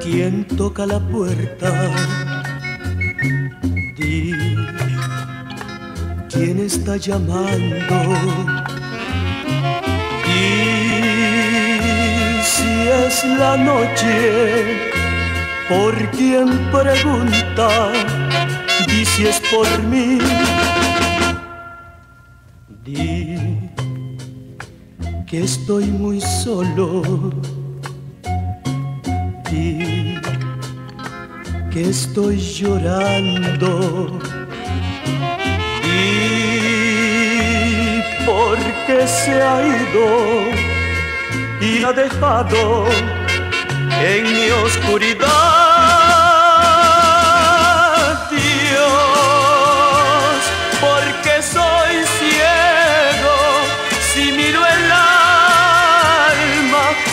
¿Quién toca la puerta? Di, ¿quién está llamando? Y si es la noche, ¿por quién pregunta? Di si es por mí. Di que estoy muy solo que estoy llorando. Y porque se ha ido y ha dejado en mi oscuridad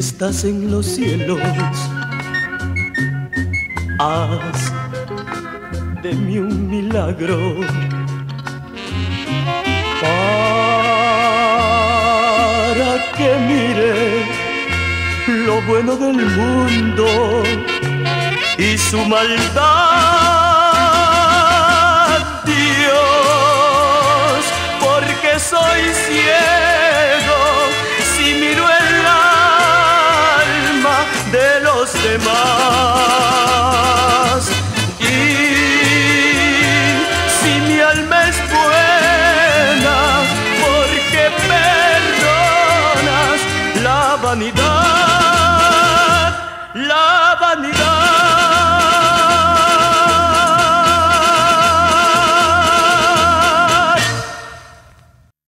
estás en los cielos, haz de mí un milagro que mire lo bueno del mundo y su maldad. Dios, porque soy ciego de los demás. Y si mi alma es buena, porque vanidad